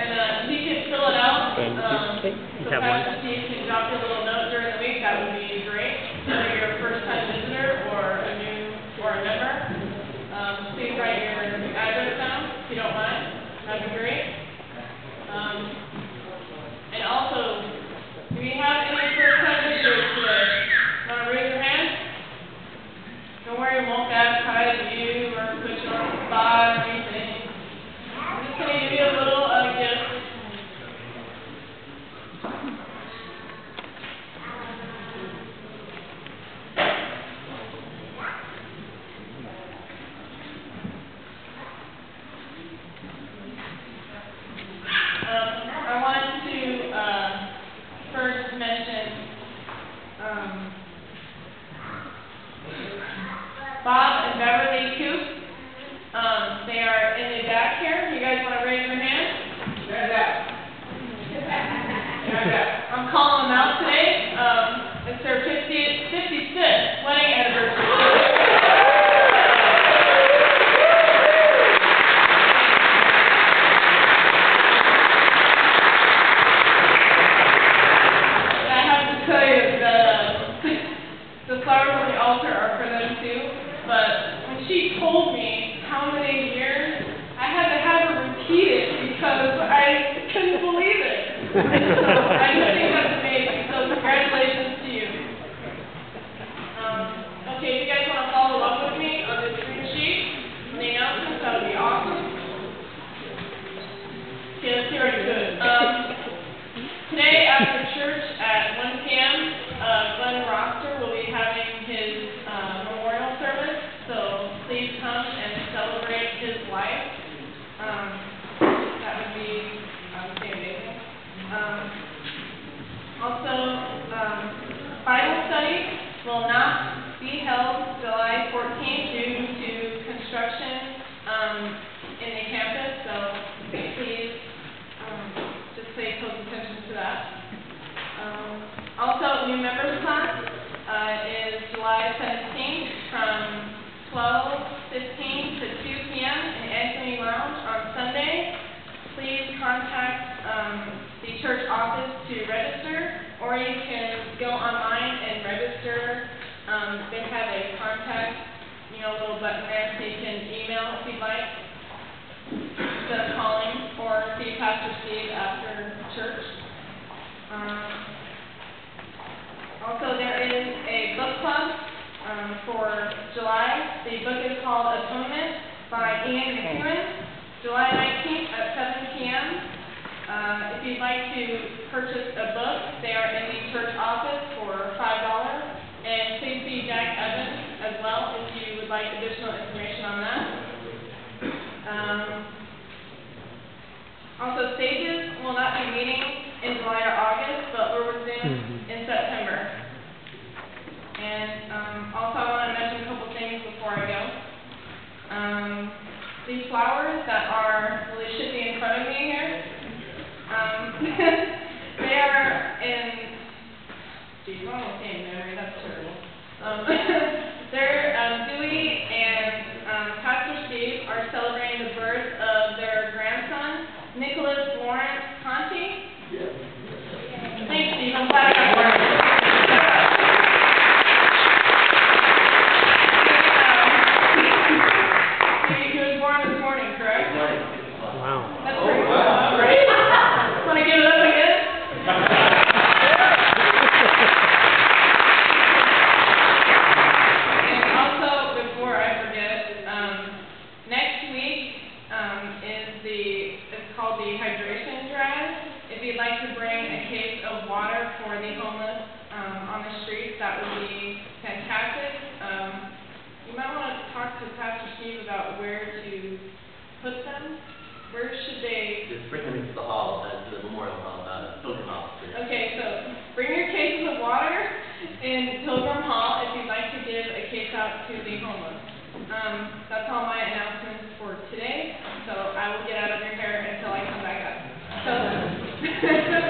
and uh, he can fill it out. Thank um, you. So you have one. Bob and Beverly Coop. Um, they are in the back here. You guys wanna raise your hand? I'm calling them out today. Um, it's their 50th, 55th wedding anniversary. And I have to tell you that, uh, the flowers on the altar are for them too, but when she told me how many years, I had to have her repeat it because I couldn't believe it. I just think that's amazing, so congratulations to you. Um, okay, if you guys wanna follow up with me on this green sheet, on the announcements, that would be awesome. Okay, let's get right to it. Um, Today after church at one P M, uh, Glenn Roster will be having his, uh, memorial service, so please come and celebrate his life. Um, that would be, I would say amazing. Um, also, um, Bible study will not be held July fourteenth due to construction, um, in the campus, so please, um, just pay close attention to that. Um, also, new members class, uh, is July seventeenth from twelve fifteen to two P M in Anthony Lounge on Sunday. Please contact, um, the church office to register, or you can go online and register. Um, they have a contact, you know, little button there, so you can email if you'd like The book is called Atonement by Ian McEwan, July nineteenth at seven P M. Uh, if you'd like to purchase a book, they are in the church office for five dollars. And please see Jack Evans as well if you would like additional information that are, really should be in front of me here. Um, they are in, geez, I don't say memory, that's terrible. Um, they're, um, Dewey and, um, Pastor Steve are celebrating the birth of their grandson, Nicholas Lawrence Conti. Thanks, Steve, I'm glad I got word. He he was born this morning, correct? Wow. That's pretty cool, right? Wanna give it up again? And also, before I forget, um, next week, um, is the, it's called the hydration drive. If you'd like to bring a case of water for the homeless, um, on the streets, that would be fantastic. Um, you might wanna talk to Pastor Steve about where to put them. Where should they Just bring them into the hall, uh, to the memorial hall, uh, Pilgrim Hall. Okay, so bring your cases of water in Pilgrim Hall if you'd like to give a case out to the homeless. Um, that's all my announcements for today, so I will get out of your hair until I come back up. So,